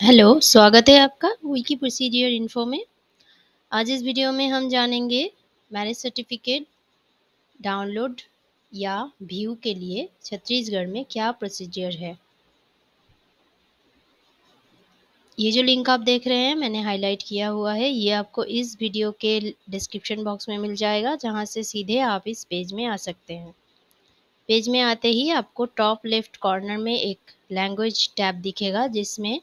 Hello स्वागत है आपका विकी प्रोसीडियर इन्फो में। आज इस वीडियो में हम जानेंगे मैरिज सर्टिफिकेट डाउनलोड या व्यू के लिए छत्तीसगढ़ में क्या प्रोसीजर है। ये जो लिंक आप देख रहे हैं, मैंने हाईलाइट किया हुआ है, ये आपको इस वीडियो के डिस्क्रिप्शन बॉक्स में मिल जाएगा, जहाँ से सीधे आप इस पेज में आ सकते हैं। पेज में आते ही आपको टॉप लेफ़्ट कॉर्नर में एक लैंग्वेज टैब दिखेगा, जिसमें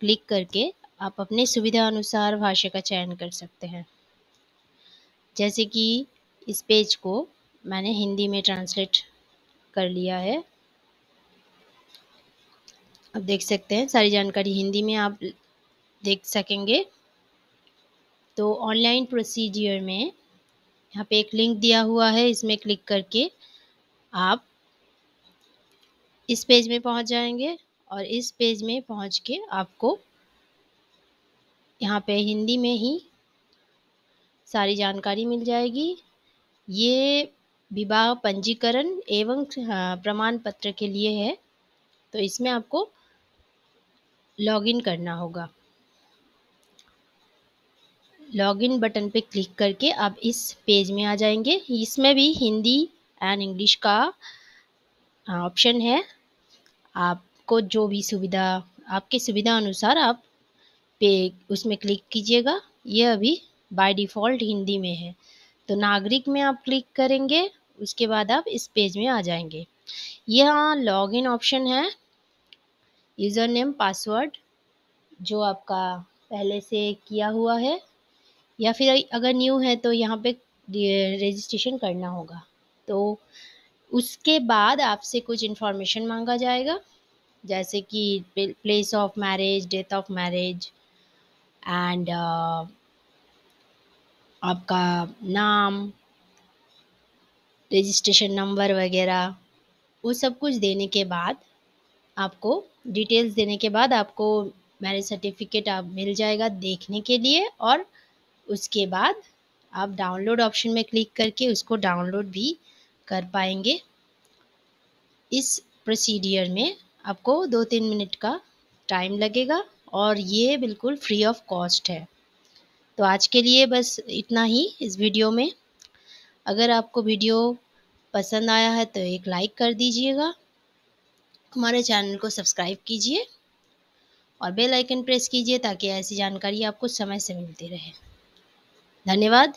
क्लिक करके आप अपने सुविधा अनुसार भाषा का चयन कर सकते हैं। जैसे कि इस पेज को मैंने हिंदी में ट्रांसलेट कर लिया है। आप देख सकते हैं, सारी जानकारी हिंदी में आप देख सकेंगे। तो ऑनलाइन प्रोसीजियर में यहाँ पे एक लिंक दिया हुआ है, इसमें क्लिक करके आप इस पेज में पहुँच जाएँगे। और इस पेज में पहुँच के आपको यहाँ पे हिंदी में ही सारी जानकारी मिल जाएगी। ये विवाह पंजीकरण एवं हाँ, प्रमाण पत्र के लिए है तो इसमें आपको लॉगिन करना होगा। लॉगिन बटन पे क्लिक करके आप इस पेज में आ जाएँगे। इसमें भी हिंदी एंड इंग्लिश का ऑप्शन है। आप आपको जो भी सुविधा, आपके सुविधा अनुसार आप पे उसमें क्लिक कीजिएगा। ये अभी बाय डिफ़ॉल्ट हिंदी में है। तो नागरिक में आप क्लिक करेंगे, उसके बाद आप इस पेज में आ जाएँगे। यहाँ लॉगिन ऑप्शन है। यूज़र नेम पासवर्ड जो आपका पहले से किया हुआ है। या फिर अगर न्यू है तो यहाँ पे रजिस्ट्रेशन करना होगा। तो उसके बाद आपसे कुछ इन्फॉर्मेशन मांगा जाएगा। जैसे कि place of marriage death of marriage and आपका नाम रजिस्ट्रेशन नंबर वगैरह, वो सब कुछ देने के बाद आपको डिटेल्स देने के बाद आपको मैरिज सर्टिफिकेट आप मिल जाएगा देखने के लिए और उसके बाद आप डाउनलोड ऑप्शन में क्लिक करके उसको डाउनलोड भी कर पाएँगे इस प्रोसीडियर में। आपको दो तीन मिनट का टाइम लगेगा और ये बिल्कुल फ्री ऑफ़ कॉस्ट है। तो आज के लिए बस इतना ही इस वीडियो में। अगर आपको वीडियो पसंद आया है तो एक लाइक कर दीजिएगा। हमारे चैनल को सब्सक्राइब कीजिए और बेल आइकन प्रेस कीजिए ताकि ऐसी जानकारी आपको समय से मिलती रहे। धन्यवाद।